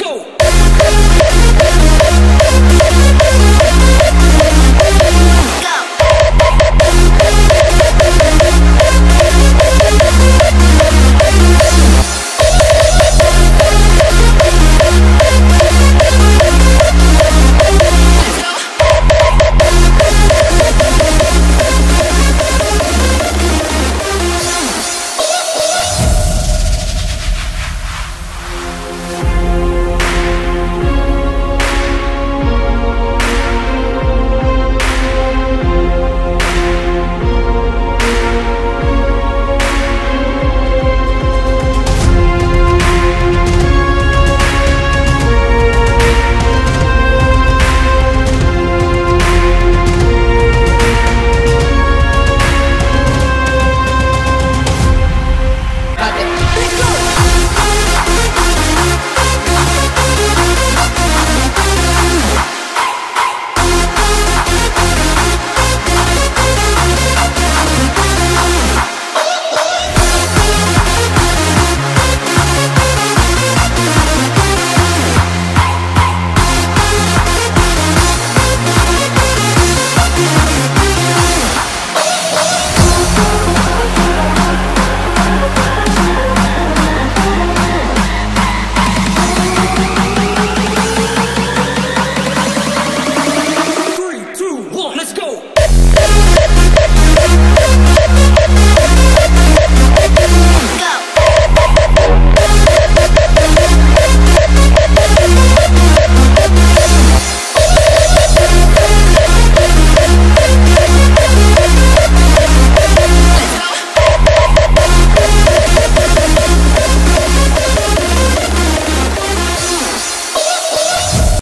go.